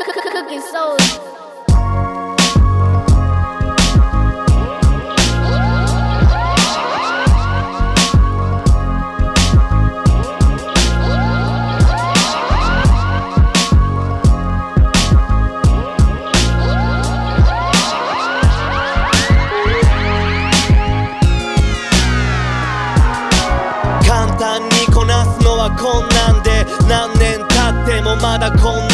Cooking soul. こんなんで何年経ってもまだこんな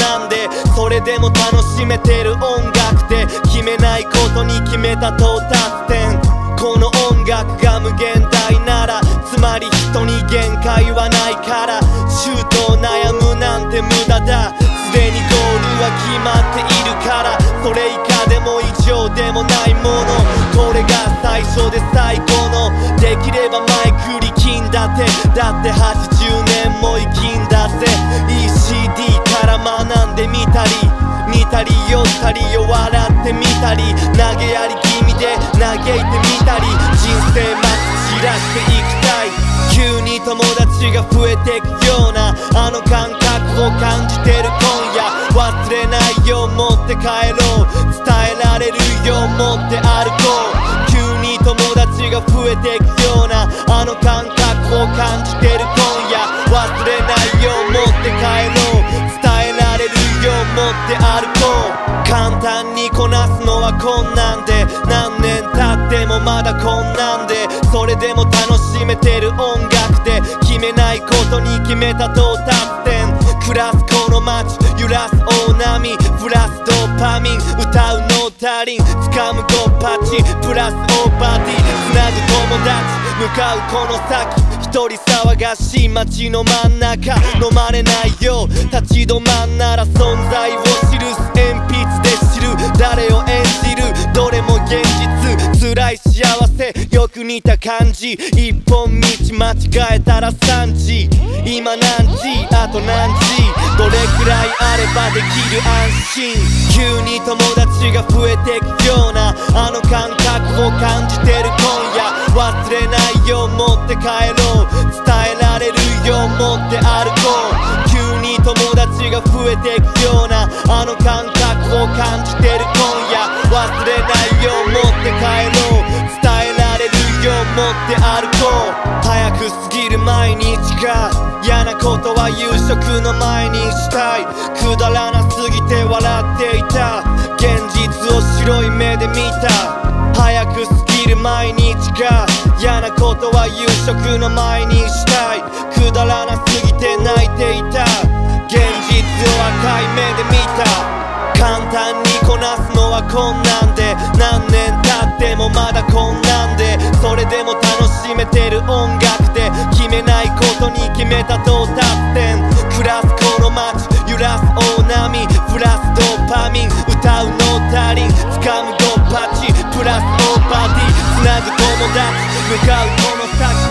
でも楽しめてる音楽で決めないことに決めた到達点この音楽が無限大ならつまり人に限界はないからシュートを悩むなんて無駄だ。すでにゴールは決まっているからそれ以下でも以上でもないもの。これが最初で最高の。できればマイクリ金だって。だって80年も生きんだぜ。ECD から学んでみたり見たり酔ったりよ笑ってみたり投げやり気味で嘆いてみたり人生まく散らしていきたい。急に友達が増えてくようなあの感覚を感じてる今夜。忘れないよ持って帰ろう。伝えられるよ持って歩こう。急に友達が増えてくようなあの感覚を感じてる今夜。って歩こう簡単にこなすのは困難で何年経ってもまだこんなんでそれでも楽しめてる音楽で決めないことに決めた到達点暮らすこの街揺らす大波プラスドーパミン歌うノータリン掴むゴッパチプラスオーバーディつなぐ友達向かうこの先。人騒がしい街の真ん中飲まれないよ。う立ち止まんなら存在を記す鉛筆で知る。誰を演じる？どれも現実。辛い幸せ。よく似た感じ。一本道間違えたら3時。今何時？あと何時？どれくらいあればできる安心急に友達が増えてくようなあの感覚を感じてる今夜忘れないよ持って帰ろう伝えられるよ持って歩こう急に友達が増えてくようなあの感覚を感じてる今夜忘れないよ持って帰ろう伝えられるよ持って歩こう。ことは夕食の前にしたい。くだらなすぎて笑っていた。現実を白い目で見た。早く過ぎる毎日が嫌なことは夕食の前にしたい。くだらなすぎて泣いていた。現実を赤い目で見た。簡単にこなすのは困難で。何年経ってもまだこんなんで。それでも楽しめてる音楽。けないことに決めた到達点暮らすこの街揺らす大波プラスドーパミン。歌うノータリン掴むドッパチプラスオーバーディつなぐ友達向かうこの先。